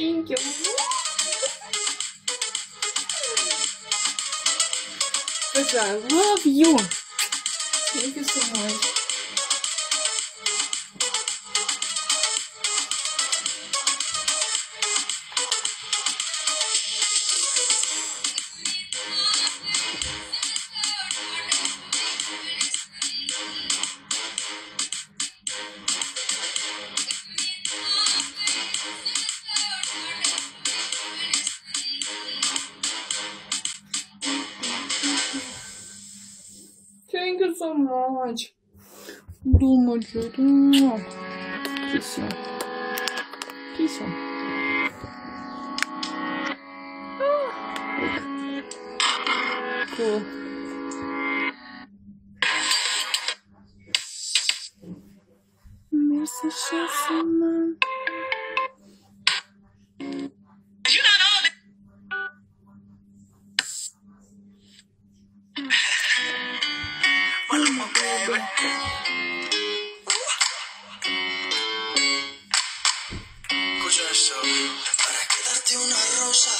Thank you. Because I love you. Thank you so much. so much. Do much. Kiss you. Kiss you. Cool. Merci, chère Chassaman. Escucha esto. Para quedarte una rosa,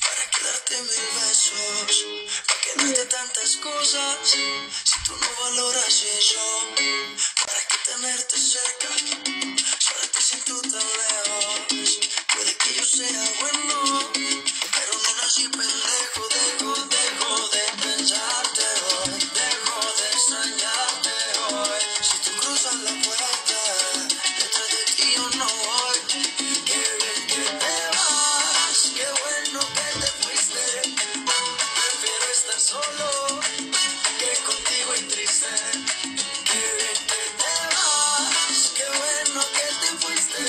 para quedarte mil besos, para quedarte tantas cosas. Si tú no valoras eso, para que tenerte cerca, solo que contigo y triste. Qué bien que te vas, qué bueno que te fuiste.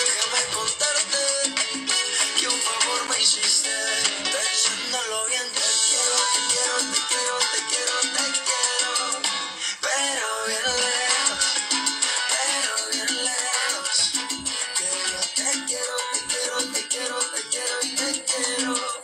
Déjame contarte que un favor me hiciste. Pensándolo bien, te quiero, te quiero, te quiero, te quiero, te quiero. Pero bien lejos, pero bien lejos. Que te quiero, te quiero, te quiero, te quiero y te quiero.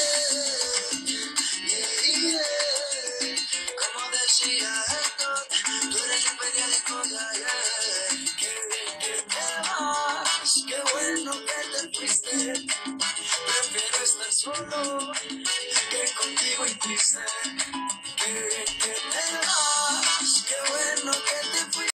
lo que te fuiste. Prefiero estar solo que contigo y triste. Que